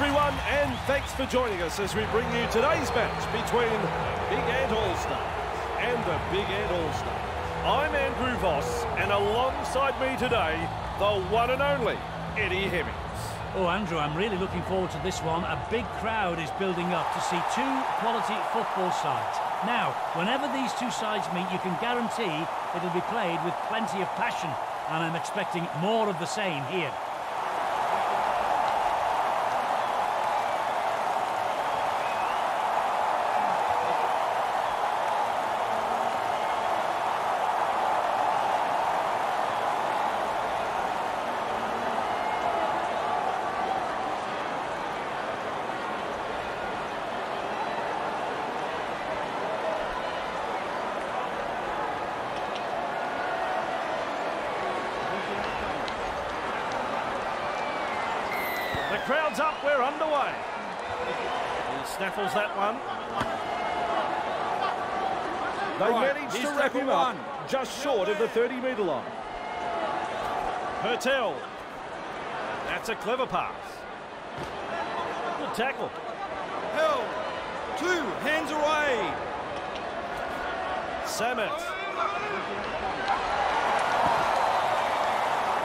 everyone, and thanks for joining us as we bring you today's match between Big Ant All-Stars and the Big Ant All-Stars. I'm Andrew Voss, and alongside me today, the one and only Eddie Hemmings. Oh, Andrew, I'm really looking forward to this one. A big crowd is building up to see two quality football sides. Now, whenever these two sides meet, you can guarantee it'll be played with plenty of passion, and I'm expecting more of the same here. The crowd's up, we're underway. He snaffles that one. They Right, managed to wrap him up one. just short of the 30-metre line. Hertel. That's a clever pass. Good tackle. Held. Two. Hands away. Samet.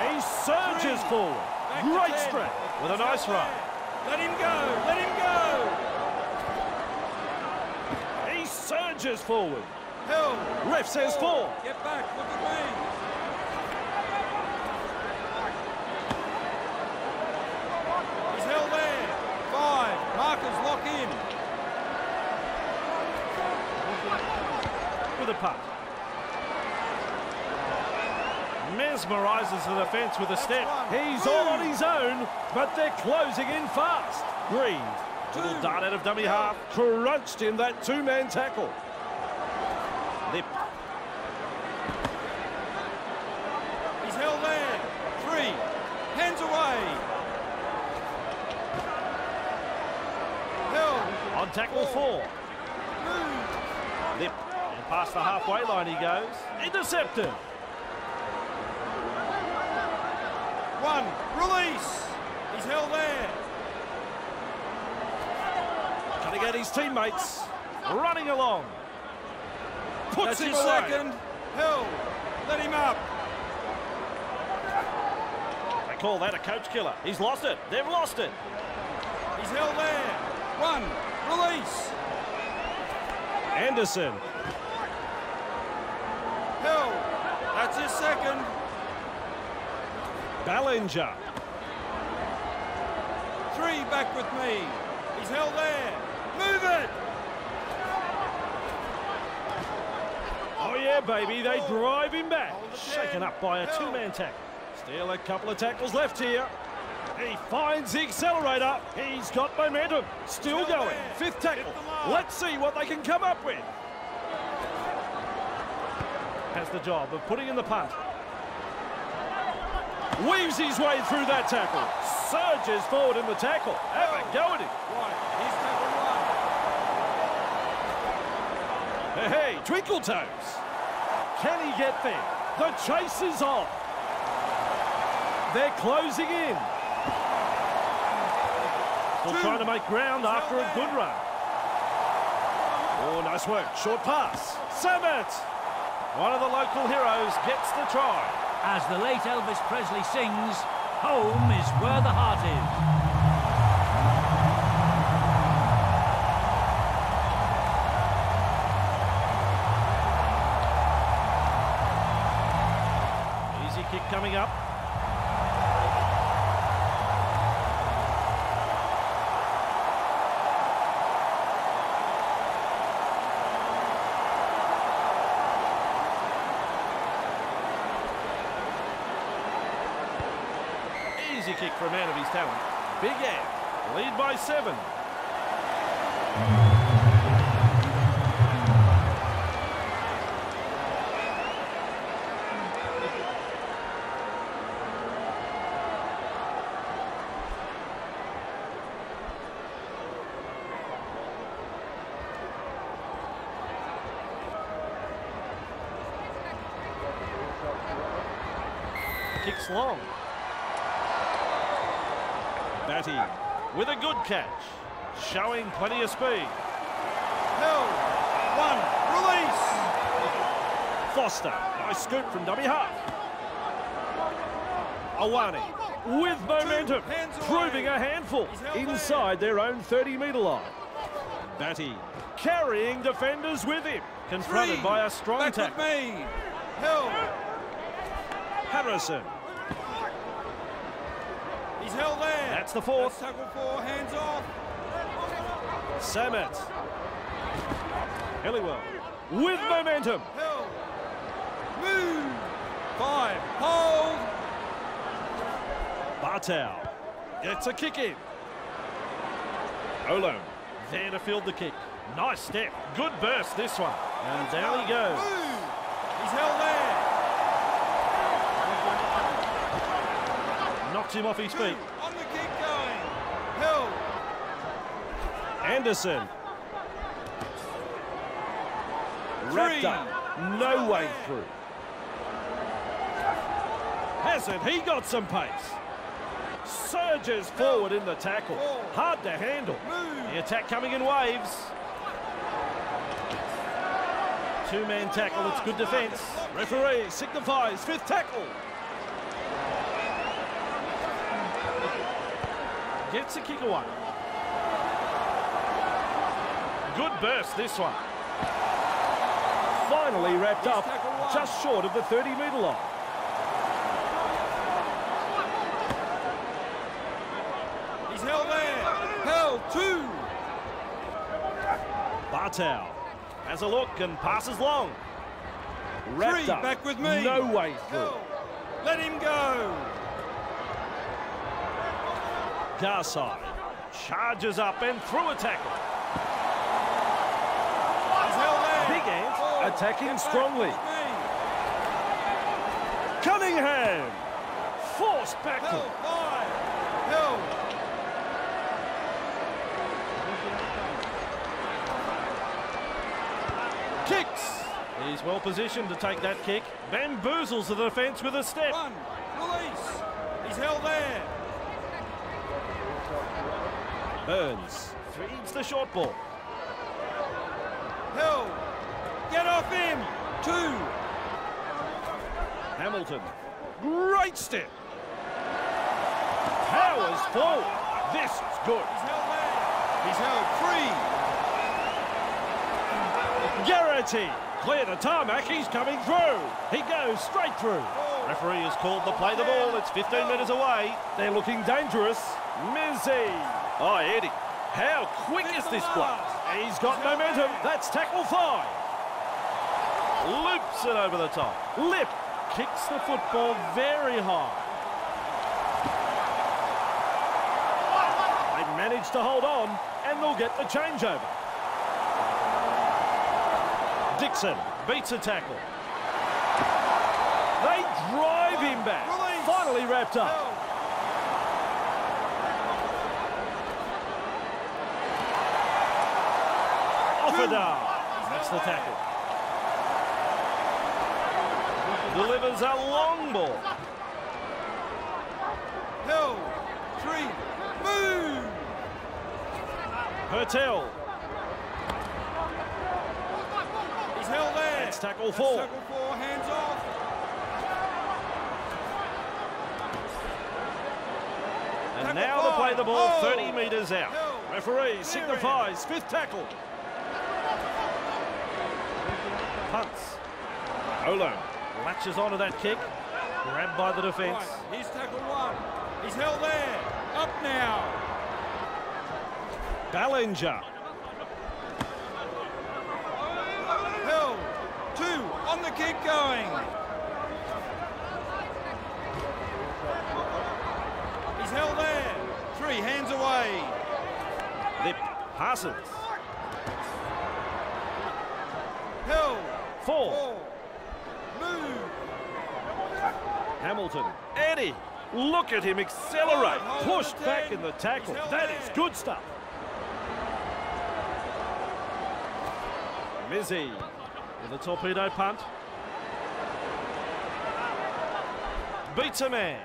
He surges Three. forward. Back Great strength with a nice run. Let him go. Let him go. He surges forward. Held. Ref says four. Get back. Look at me. He's held there. Five. Markers lock in. with a punt. Mesmerises the defence with a step. He's all on his own, but they're closing in fast. Green, little dart out of dummy half, crunched in that two-man tackle. Lip, He's held there. Three. Hands away. Held. on tackle four. Lip, and past the halfway line he goes. Intercepted. One. Release. He's held there. To get his teammates. Running along. Puts That's him away. second. Held. Let him up. They call that a coach killer. He's lost it. They've lost it. He's held there. One. Release. Anderson. Held. That's his second. Ballinger. Three back with me. He's held there. Move it. Oh yeah, baby, they drive him back. Shaken up by a two-man tackle. Still a couple of tackles left here. He finds the accelerator. He's got momentum. Still going. Fifth tackle. Hit the mark. Let's see what they can come up with. Has the job of putting in the punt. Weaves his way through that tackle. Surges forward in the tackle. Have a go at him. Right. He's tackle one. Hey, hey, Twinkle Toes. Can he get there? The chase is on. They're closing in. Still Two. trying to make ground after a good run. Oh, nice work. Short pass. Samet. One of the local heroes gets the try. As the late Elvis Presley sings, home is where the heart is. Easy kick for a man of his talent. Big Ant, lead by seven. Catch. Showing plenty of speed. Held. One. Release. Foster. Nice scoop from dummy half. Awani with momentum, proving a handful inside their own 30-metre line. Batty carrying defenders with him, confronted Three. by a strong Back tackle. me. Harrison. He's That's the fourth. Tackle four. Hands off. Samet. Helliwell with momentum. Held. Move. Five. Hold. Bartow gets a kick in. Olone there to field the kick. Nice step. Good burst this one. And down he goes. Move. He's held there. Knocks him off his feet. On the kick going. Held. Anderson. Wrapped up. No way through. Hasn't he got some pace? Surges forward in the tackle. Hard to handle. The attack coming in waves. Two-man tackle, it's good defence. Referee signifies fifth tackle. Gets a kick away. Good burst, this one. Finally wrapped up, just short of the 30-metre line. He's held there. Held. Two. Bartow has a look and passes long. Wrapped Three. up. Back with me. No way through. Let him go. Garside charges up and through a tackle. He's held there. Big Ant Four. Attacking strongly. Cunningham forced back. Kicks. He's well positioned to take that kick. Bamboozles the defence with a step. One. Release. He's held there. Burns feeds the short ball. Held. Get off him. Two. Hamilton. Great step. Powers forward. This is good. He's held there. He's held. Three. Garrity. Clear the tarmac. He's coming through. He goes straight through. Oh. Referee has called the play the ball. It's 15 metres away. They're looking dangerous. Mizzy. Oh, Eddie. How quick is this bloke? He's got momentum. That's tackle five. Loops it over the top. Lip kicks the football very high. They manage to hold on and they'll get the changeover. Dixon beats a tackle. They drive him back. Finally wrapped up. Held. Offerdar. That's the tackle. Delivers a long ball. Held. Three. Move. Hertel. He's held there. That's tackle four. tackle four. Hands off. And Tackle now they play the ball five. 30 metres out. Held. Referee signifies fifth tackle. Punts. Olone latches onto that kick. Grabbed by the defence. Right. He's tackle one. He's held there. Up now. Ballinger. Held. Two. On the kick going. He's held there. Three. Hands away. Lip passes. Held. Four. Four. Move. Hamilton. Eddie. Look at him accelerate. Oh, Hold Pushed back in the tackle. That is good stuff. Mizzy with a torpedo punt. Beats a man.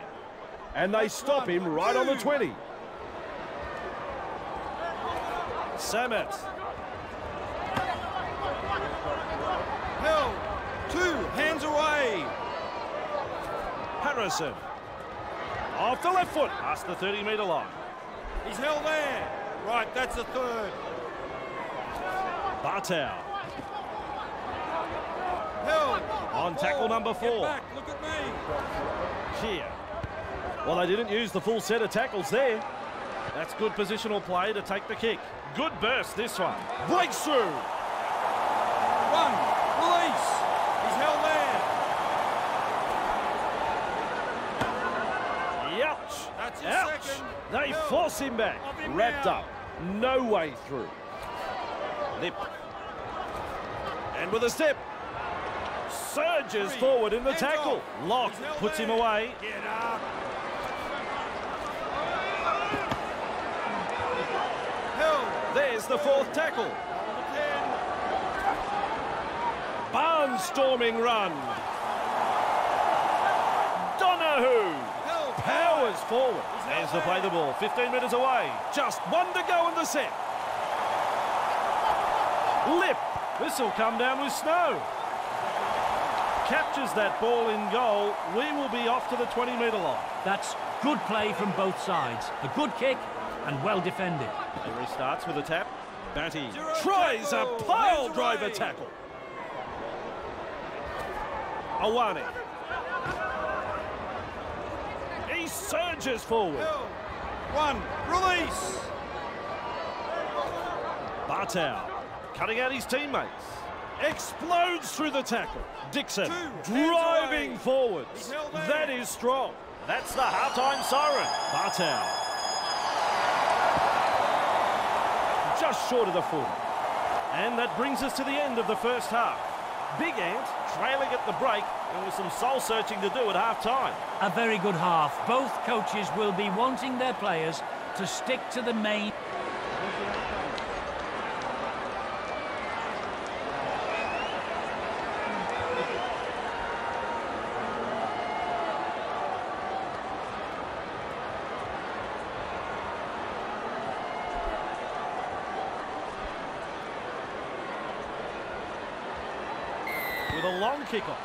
And they stop him right on the 20. Samet. Held. Two. Hands away. Harrison. Off the left foot, past the 30 metre line. He's held there. Right, that's a third. Bartow. Held. On tackle oh, number Get four. back. Look at me. Here. Well, they didn't use the full set of tackles there. That's good positional play to take the kick. Good burst, this one. Breaks through. One. Release. He's held there. Ouch. That's his Ouch. second. Him back. Wrapped up. No way through. Lip. And with a step. Surges forward in the tackle. Lock puts him away. Get up. Held. There's the fourth tackle. Number 10. Barnstorming run. Donahue. Held. Powers forward. He's There's the play the ball. 15 metres away. Just one to go in the set. Lip. This will come down with snow. Captures that ball in goal. We will be off to the 20 metre line. That's good play from both sides. A good kick and well defended. He restarts with a tap. Batty tries tackle. a pile Hands driver away. tackle. Awani. He surges forward. One. Release. Bartow cutting out his teammates. Explodes through the tackle. Dixon Two, driving forwards. He's held there. That is strong. That's the halftime siren. Bartow. Just short of the 40. And that brings us to the end of the first half. Big Ant trailing at the break and with some soul searching to do at half time. A very good half. Both coaches will be wanting their players to stick to the main. With a long kickoff.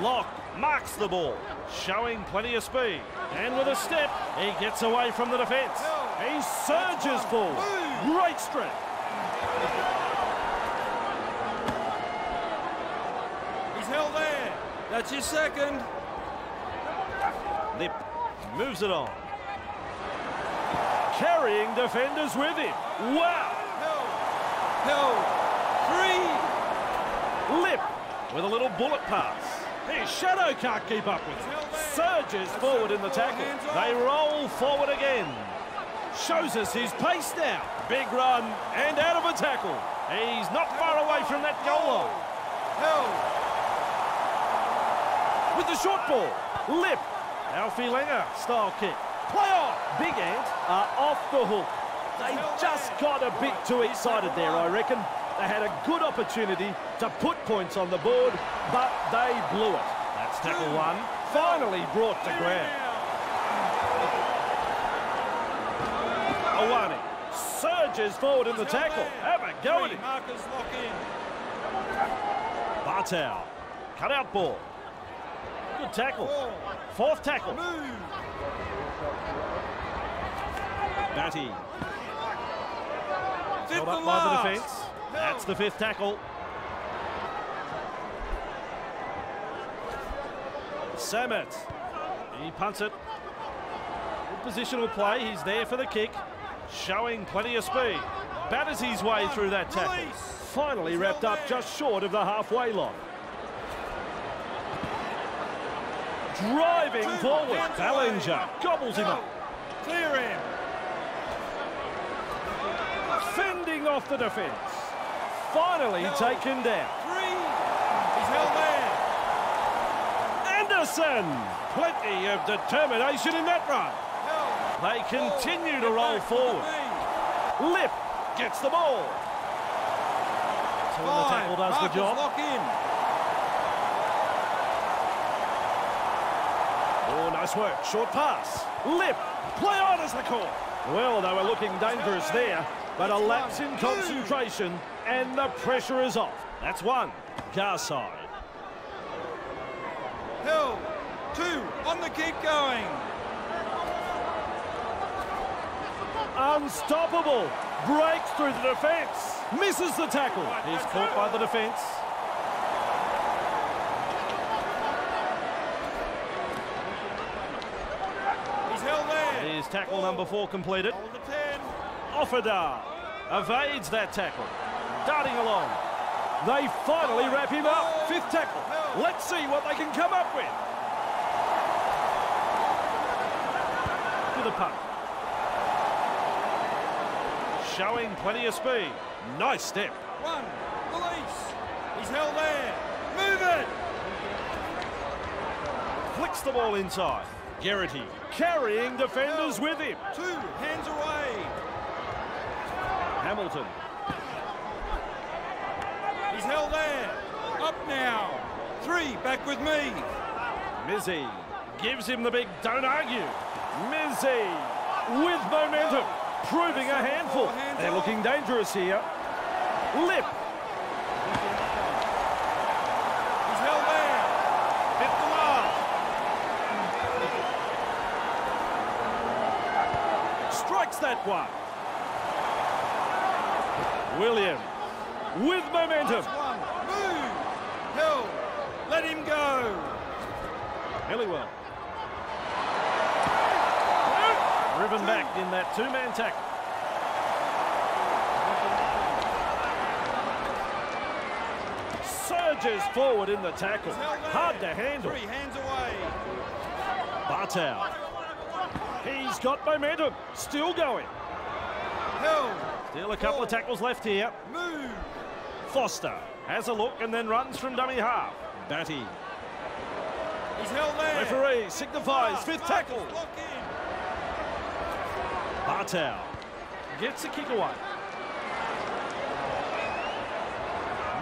Lock marks the ball, showing plenty of speed. And with a step, he gets away from the defence. He surges forward. Great strength. He's held there. That's his second. Lip moves it on. Carrying defenders with him. Wow. Held. Held. Three. Lip with a little bullet pass. His shadow can't keep up with him. Surges forward in the tackle. They roll forward again. Shows us his pace now. Big run and out of a tackle. He's not far away from that goal line. With the short ball. Lip. Alfie Langer style kick. Play on. Big Ant are off the hook. They just got a bit too excited there, I reckon. They had a good opportunity to put points on the board, but they blew it. That's tackle one. Finally brought to ground. Awani surges forward in the tackle. Have a go at him. Markers lock in. Bartow. Cut out ball. Good tackle. Fourth tackle. Move. Batty held up by the defence. That's the fifth tackle. Samet. He punts it. Good positional play. He's there for the kick. Showing plenty of speed. Batters his way through that tackle. Finally wrapped up just short of the halfway line. Driving forward. Ballinger gobbles him up. Clear him. Fending off the defence. Finally No. taken down. Three. He's held there. Anderson! Plenty of determination in that run. Held. They continue to Get roll forward. Lip gets the ball. So the tackle does the job. lock in. Oh, nice work. Short pass. Lip. Play on as the call. Well, they were looking dangerous there, but a lapse in concentration and the pressure is off. That's one. Garside. Hill. Two. On the keep going. Unstoppable. Breaks through the defence. Misses the tackle. He's caught by the defence. He's held there. Here's tackle number four completed. Hold the 10. Offerdar evades that tackle. Darting along. They finally wrap him up. Fifth tackle. Let's see what they can come up with. To the puck. Showing plenty of speed. Nice step. One. Release. He's held there. Move it. Flicks the ball inside. Garrity carrying defenders with him. Two. Hands away. Hamilton. Held there. Up now. Three. Back with me. Mizzy gives him the big don't argue. Mizzy with momentum, proving a handful. They're looking dangerous here. Lip, He's held there. Hit the strikes that one. William with momentum. Move. Hill. Let him go. Helliwell. Driven back in that two-man tackle. Surges forward in the tackle. He's held there. Hard to handle. Three. Hands away. Bartow. He's got momentum. Still going. Hill. Still a couple of tackles left here. Move. Foster has a look and then runs from dummy half. Batty. He's held there. Referee signifies ah, fifth Marcus, tackle. Bartow gets a kick away.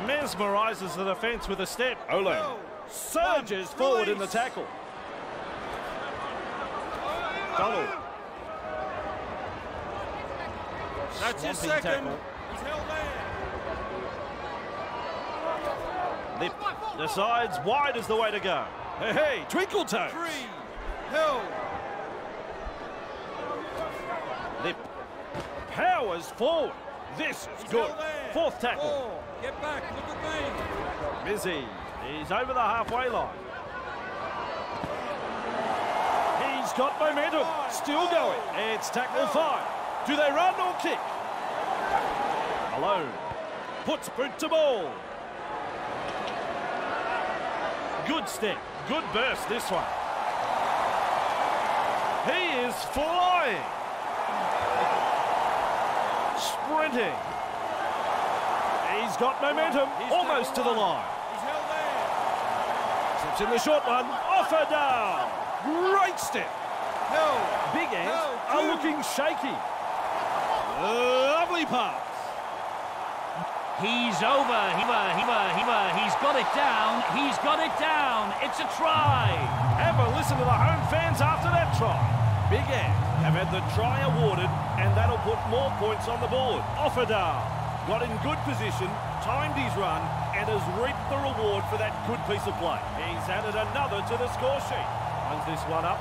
Mesmerises the defence with a step. Ole surges One. forward in the tackle. Donald. That's his second. tackle. He's held decides wide is the way to go. Hey, hey, Twinkle Toes. Three. Hill. Lip powers forward. This is He's good. Fourth tackle. Four. Get back. Look at me. Mizzy. He's over the halfway line. He's got momentum. Still going. It's tackle five. Do they run or kick? Malone puts boot to ball. Good step. Good burst this one. He is flying. Sprinting. He's got momentum. He's Almost to the line. He's held there. Steps in the short one. Off a down. Great step. Hill. Big ants No, are looking shaky. Lovely pass. He's over. He's got it down. He's got it down. It's a try. Ever listen to the home fans after that try. Big Ant have had the try awarded, and that'll put more points on the board. Offerdale got in good position, timed his run, and has reaped the reward for that good piece of play. He's added another to the score sheet. Runs this one up.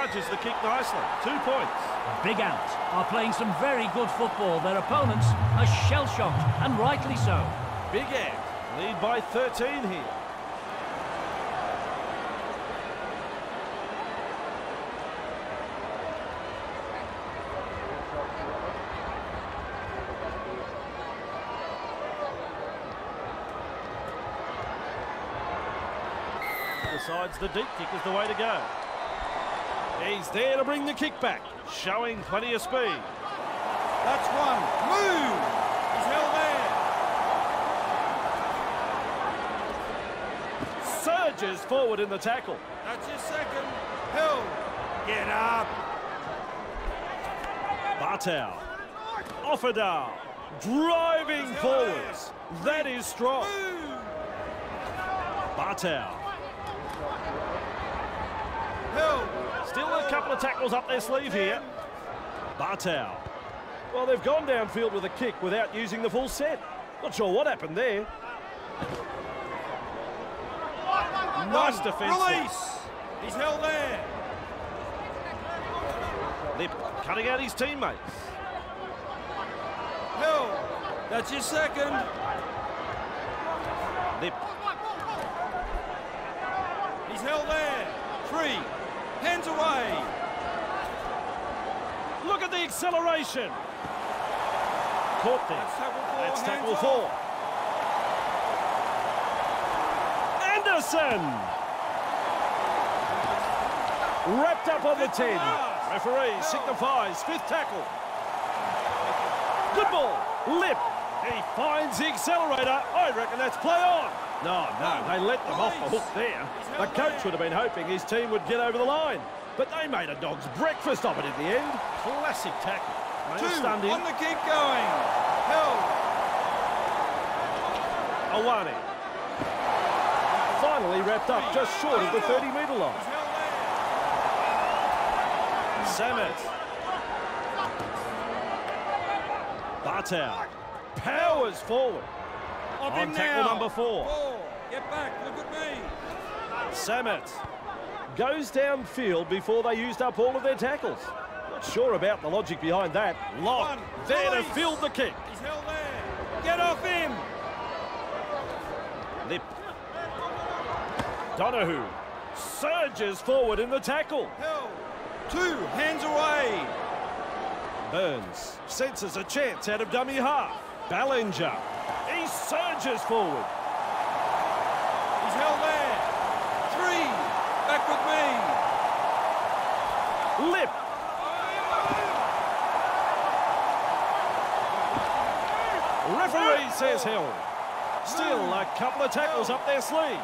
Judges the kick nicely. Two points. Big Ants are playing some very good football. Their opponents are shell-shocked, and rightly so. Big Ant lead by 13 here. Decides the deep kick is the way to go. He's there to bring the kick back, showing plenty of speed. That's one. Move. He's held there. Surges forward in the tackle. That's his second. Hill. Get up. Bartow. Offerdale driving forwards. That is strong. Bartel. Hill. Still a couple of tackles up their sleeve here. Bartow. Well, they've gone downfield with a kick without using the full set. Not sure what happened there. Nice defence. there. Release. He's held there. Lip cutting out his teammates. Hill. That's your second. Lip He's held there. Three. Hands away. Look at the acceleration. Caught there. That's tackle four. That's tackle four. Anderson. Wrapped up on the 10. Referee signifies fifth tackle. Good ball. Lip. He finds the accelerator. I reckon that's play on. No, no, they let them off the hook there. The coach would have been hoping his team would get over the line. But they made a dog's breakfast of it in the end. Classic tackle. Two. stunned him. On the kick going. Hill. Awani. Finally wrapped up just short of the 30 metre line. He's held. Samet. Bartel. Powers forward. On tackle now. number four. Four. Get back. Look at me. Samet goes downfield before they used up all of their tackles. Not sure about the logic behind that. Lock One. there to field the kick. He's held there. Get off him. Lip. Donahue surges forward in the tackle. Hill. Two. Hands away. Burns senses a chance out of dummy half. Ballinger. He surges forward. He's held there. Three. Back with me. Lip. Referee says held. Still a couple of tackles up their sleeve.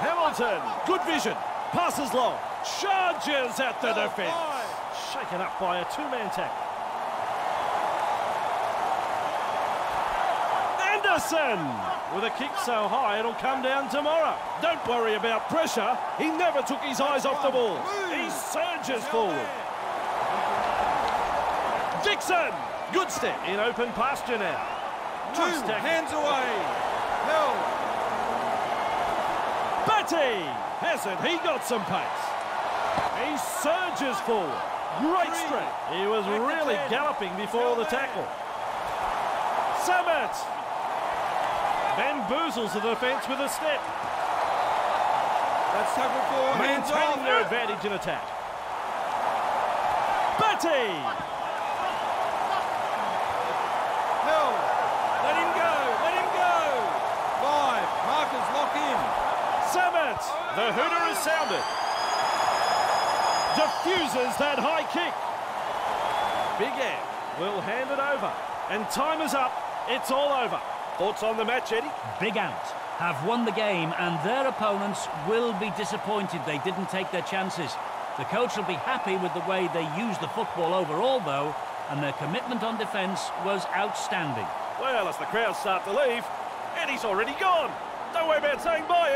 Hamilton, good vision, passes long, charges at the defence. Shaken up by a two-man tackle. Anderson with a kick so high it'll come down tomorrow. Don't worry about pressure. He never took his eyes off the ball. He surges forward. Dixon, good step in open pasture now. Two. Hands away. Hill. Batty! Hasn't he got some pace? He surges forward. Great Three. strength. He was Back really galloping before the tackle. there. tackle. Samet! Bamboozles the defence with a step. That's tackle four. Hands Maintaining their advantage in attack. Batty! Hill. Let him go. Let him go. Five. Markers lock in. Samet! The hooter is sounded. Diffuses that high kick. Big Ed will hand it over. And time is up. It's all over. Thoughts on the match, Eddie? Big Ant have won the game and their opponents will be disappointed they didn't take their chances. The coach will be happy with the way they used the football overall though and their commitment on defence was outstanding. Well, as the crowds start to leave, Eddie's already gone. Don't worry about saying bye.